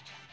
of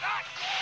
Take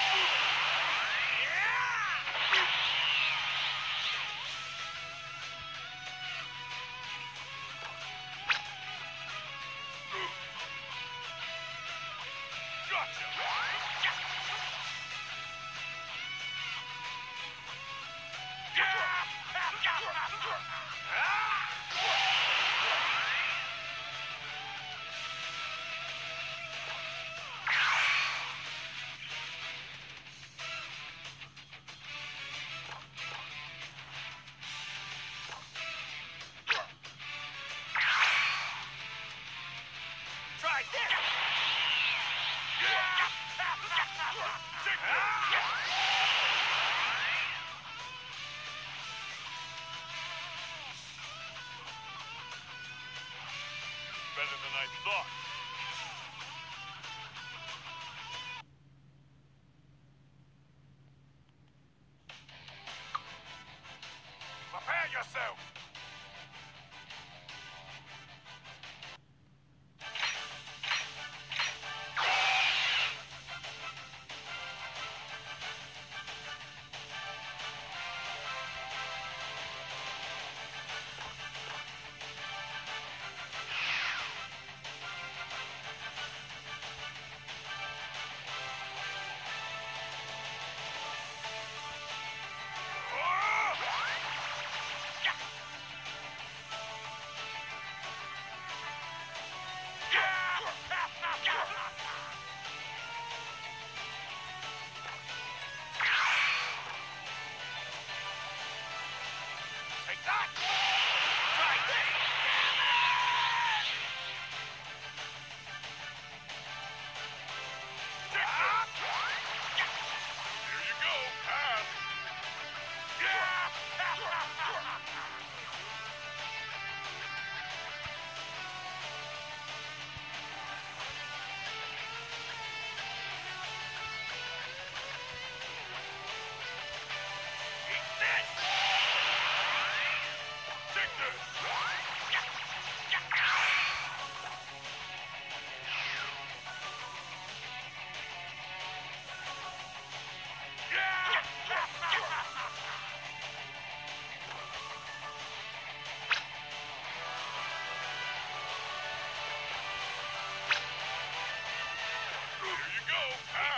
this! Attack! Ah!